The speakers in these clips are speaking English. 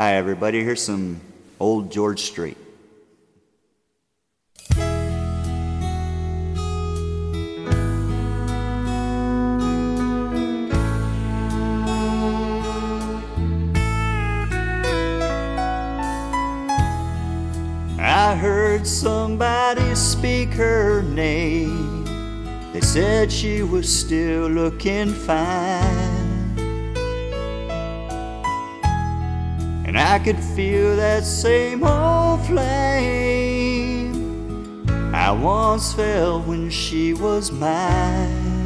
Hi, everybody. Here's some old George Strait. I heard somebody speak her name. They said she was still looking fine. I could feel that same old flame I once felt when she was mine.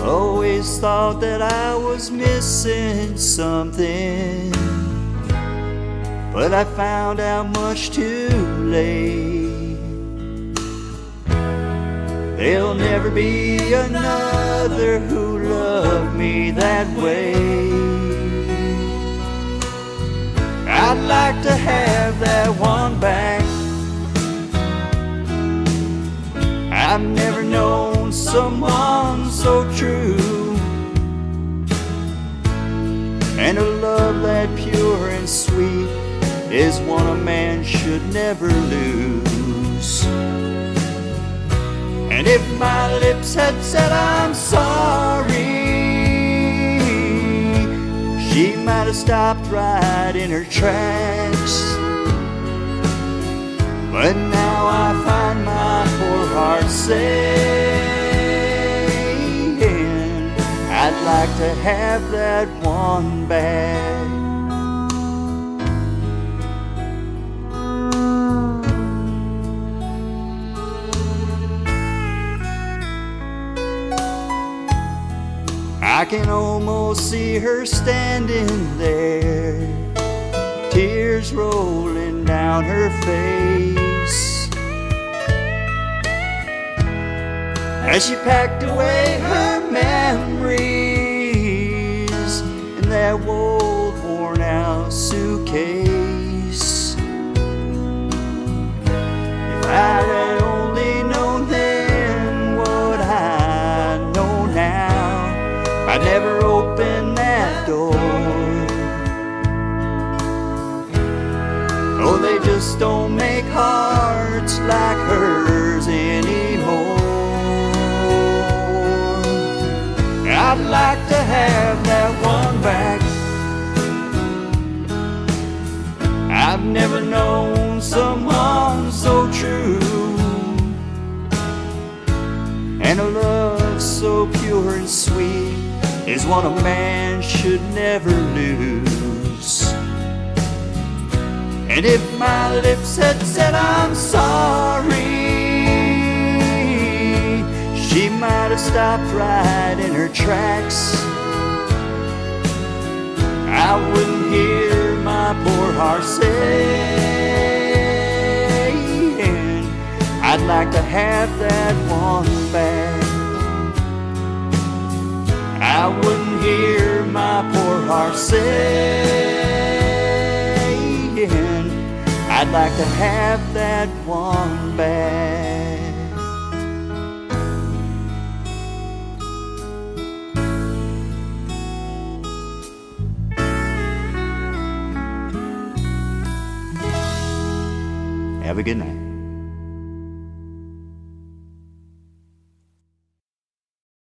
Always thought that I was missing something. But I found out much too late. There'll never be another who loved me that way. To have that one back. I've never known someone so true. And a love that pure and sweet is one a man should never lose. And if my lips had said I'm sorry, have stopped right in her tracks. But now I find my poor heart saying, I'd like to have that one back. I can almost see her standing there, tears rolling down her face. As she packed away her I'd never open that door. Oh, they just don't make hearts like hers anymore. I'd like to have that one back. I've never known someone so true. And a love so pure and sweet is one a man should never lose. And if my lips had said I'm sorry, she might have stopped right in her tracks. I wouldn't hear my poor heart saying, I'd like to have that one I wouldn't hear my poor heart saying, I'd like to have that one back. Have a good night.